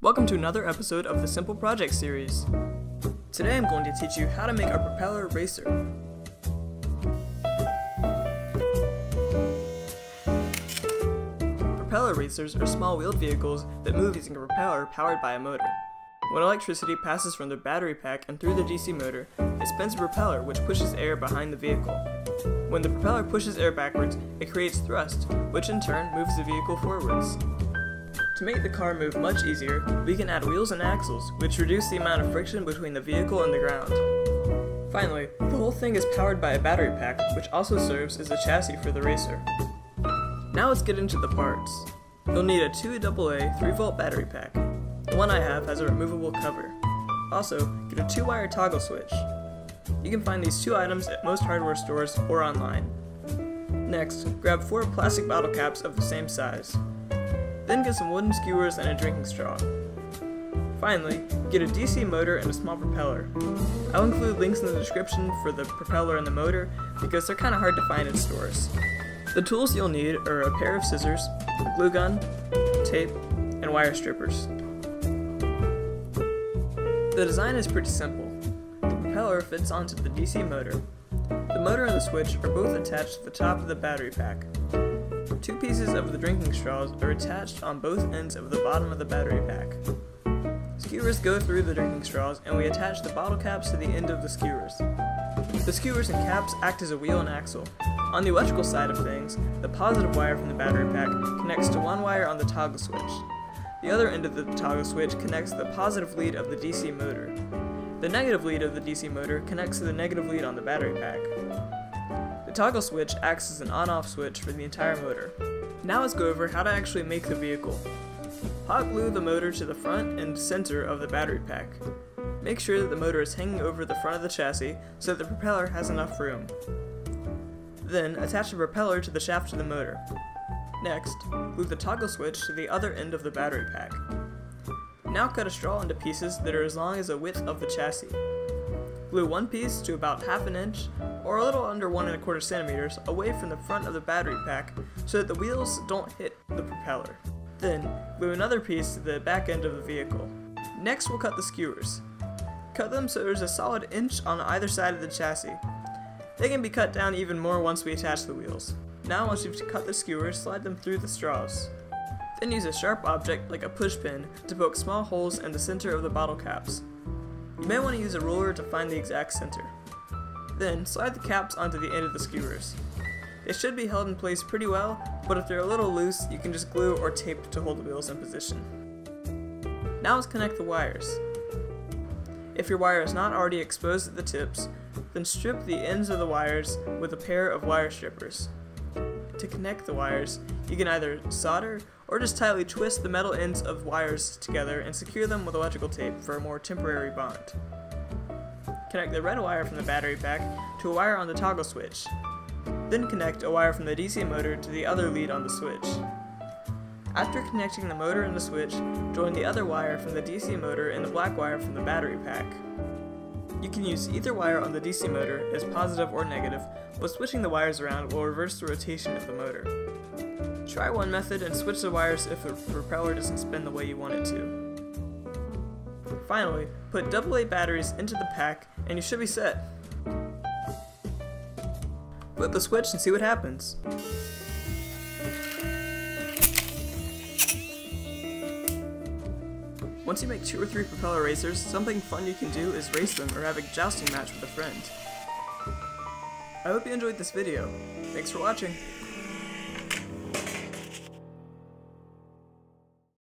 Welcome to another episode of the Simple Project series. Today I'm going to teach you how to make a propeller racer. Propeller racers are small wheeled vehicles that move using a propeller powered by a motor. When electricity passes from the battery pack and through the DC motor, it spins a propeller which pushes air behind the vehicle. When the propeller pushes air backwards, it creates thrust, which in turn moves the vehicle forwards. To make the car move much easier, we can add wheels and axles, which reduce the amount of friction between the vehicle and the ground. Finally, the whole thing is powered by a battery pack, which also serves as a chassis for the racer. Now let's get into the parts. You'll need a 2AA 3V battery pack. The one I have has a removable cover. Also, get a 2-wire toggle switch. You can find these two items at most hardware stores or online. Next, grab four plastic bottle caps of the same size. Then get some wooden skewers and a drinking straw. Finally, get a DC motor and a small propeller. I'll include links in the description for the propeller and the motor because they're kind of hard to find in stores. The tools you'll need are a pair of scissors, a glue gun, tape, and wire strippers. The design is pretty simple. The propeller fits onto the DC motor. The motor and the switch are both attached to the top of the battery pack. Two pieces of the drinking straws are attached on both ends of the bottom of the battery pack. Skewers go through the drinking straws and we attach the bottle caps to the end of the skewers. The skewers and caps act as a wheel and axle. On the electrical side of things, the positive wire from the battery pack connects to one wire on the toggle switch. The other end of the toggle switch connects the positive lead of the DC motor. The negative lead of the DC motor connects to the negative lead on the battery pack. The toggle switch acts as an on-off switch for the entire motor. Now let's go over how to actually make the vehicle. Hot glue the motor to the front and center of the battery pack. Make sure that the motor is hanging over the front of the chassis so that the propeller has enough room. Then attach the propeller to the shaft of the motor. Next, glue the toggle switch to the other end of the battery pack. Now cut a straw into pieces that are as long as the width of the chassis. Glue one piece to about half an inch, or a little under one and a quarter centimeters, away from the front of the battery pack so that the wheels don't hit the propeller. Then, glue another piece to the back end of the vehicle. Next, we'll cut the skewers. Cut them so there's a solid inch on either side of the chassis. They can be cut down even more once we attach the wheels. Now once you've cut the skewers, slide them through the straws. Then use a sharp object like a push pin to poke small holes in the center of the bottle caps. You may want to use a ruler to find the exact center. Then slide the caps onto the end of the skewers. They should be held in place pretty well, but if they're a little loose, you can just glue or tape to hold the wheels in position. Now let's connect the wires. If your wire is not already exposed at the tips, then strip the ends of the wires with a pair of wire strippers. To connect the wires, you can either solder or just tightly twist the metal ends of wires together and secure them with electrical tape for a more temporary bond. Connect the red wire from the battery pack to a wire on the toggle switch. Then connect a wire from the DC motor to the other lead on the switch. After connecting the motor and the switch, join the other wire from the DC motor and the black wire from the battery pack. You can use either wire on the DC motor as positive or negative, but switching the wires around will reverse the rotation of the motor. Try one method and switch the wires if the propeller doesn't spin the way you want it to. Finally, put AA batteries into the pack and you should be set. Flip the switch and see what happens. Once you make two or three propeller racers, something fun you can do is race them or have a jousting match with a friend. I hope you enjoyed this video. Thanks for watching.